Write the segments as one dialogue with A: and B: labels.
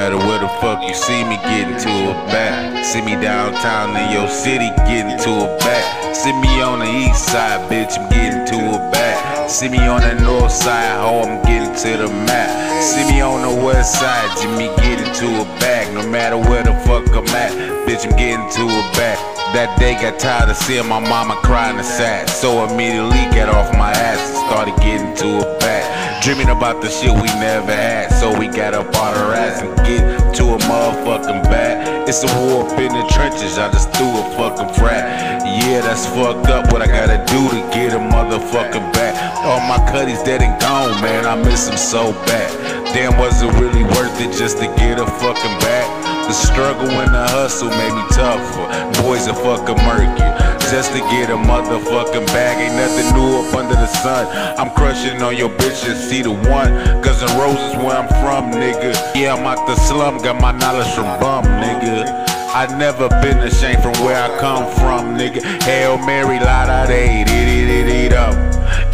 A: matter where the fuck you see me getting to a back. See me downtown in your city getting to a back. See me on the east side, bitch, I'm getting to a back. See me on the north side, ho, I'm getting to the map. See me on the west side, Jimmy get into a bag. No matter where the fuck I'm at, bitch, I'm getting to a back. That day got tired of seeing my mama crying and sad. So immediately got off my ass and started getting to a bag. Dreaming about the shit we never had. So we got up on our ass and get to a motherfucking bat. It's a war up in the trenches, I just threw a fucking frat. Yeah, that's fucked up. What I gotta do to get a motherfucking back? All my cutties dead and gone, man. I miss them so bad. Damn, was it really worth it just to get a fucking back? The struggle and the hustle made me tougher. Boys are fucking murky. Just to get a motherfucking bag, ain't nothing new up under the sun. I'm crushing on your bitches, see the one. Guns N' Roses where I'm from, nigga. Yeah, I'm out the slum, got my knowledge from bum, nigga. I never been ashamed from where I come from, nigga. Hail Mary, la da day, dee dee dee dee up.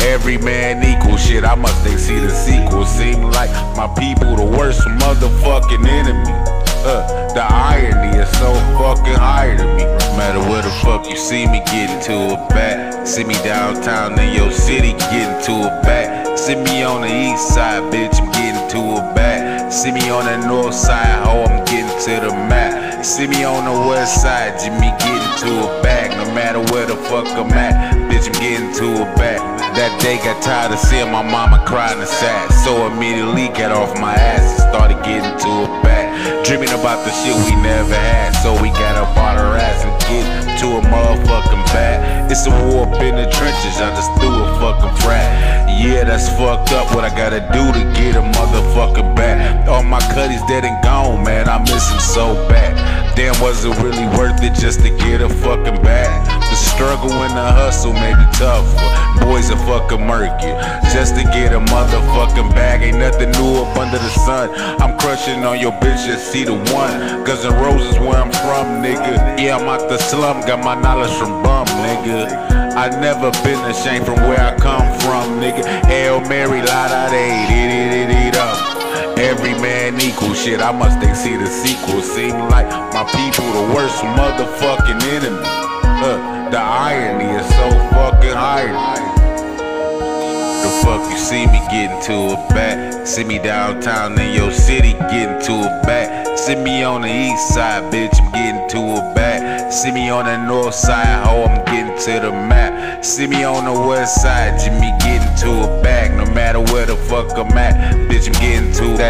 A: Every man equal shit, I must they see the sequel. Seem like my people the worst motherfucking enemy. Uh, the irony is so fucking high to me. No matter where the fuck you see me getting to a bat. See me downtown in your city getting to a bat. See me on the east side, bitch, I'm getting to a bat. See me on the north side, oh, I'm getting to the map. See me on the west side, Jimmy getting to a bag. No matter where the fuck I'm at, bitch, I'm getting to a bag. That day got tired of seeing my mama crying and sad. So immediately got off my ass and started getting to a bag. Dreaming about the shit we never had. So we got up on our ass and get to a motherfucking bag. It's a war up in the trenches, I just threw a fucking frat. Yeah, that's fucked up. What I gotta do to get a motherfucking back? All my cutties dead and gone, man. I miss them so bad. Damn, was it really worth it just to get a fucking bag? The struggle and the hustle may be tougher. Boys are fucking murky. Just to get a motherfucking bag, ain't nothing new up under the sun. I'm crushing on your bitches, see the one. Guns N' Roses where I'm from, nigga. Yeah, I'm out the slum, got my knowledge from bum, nigga. I never been ashamed from where I come from, nigga. Hail Mary, la da day, dee dee Every man equal shit, I must see the sequel. Seem like my people the worst motherfucking enemy. Uh, the irony is so fucking high. The fuck you see me getting to a bat? See me downtown in your city getting to a bat. See me on the east side, bitch, I'm getting to a bat. See me on the north side, oh, I'm getting to the map. See me on the west side, Jimmy getting to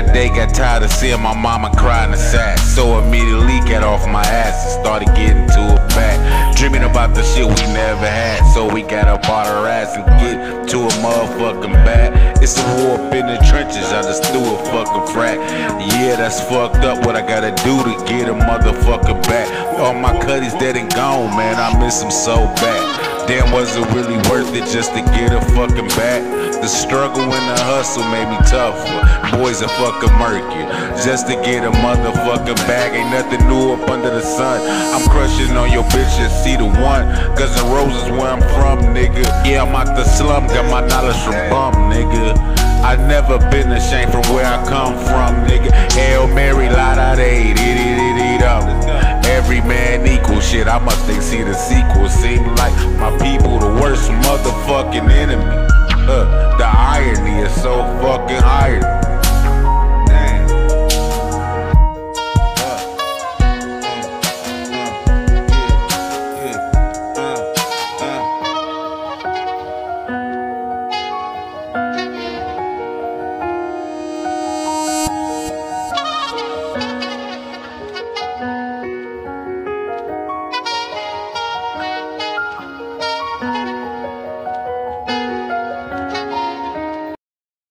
A: That day got tired of seeing my mama crying and sad. So immediately got off my ass and started getting to a back. Dreaming about the shit we never had. So we got up on our ass and get to a motherfucking bag. It's a war up in the trenches, I just threw a fucking frat. Yeah, that's fucked up. What I gotta do to get a motherfucking back? All my cutties dead and gone, man. I miss them so bad. Damn, was it really worth it just to get a fucking back? The struggle and the hustle made me tougher. Boys are fucking murky. Just to get a motherfucking bag, ain't nothing new up under the sun. I'm crushing on your bitches, see the one. Guns N' Roses where I'm from, nigga. Yeah, I'm out the slum, got my knowledge from bum, nigga. I never been ashamed from where I come from, nigga. Hail Mary, la da day, dee dee dee dee Every man equal shit, I must they see the sequel. Seem like my people the worst motherfucking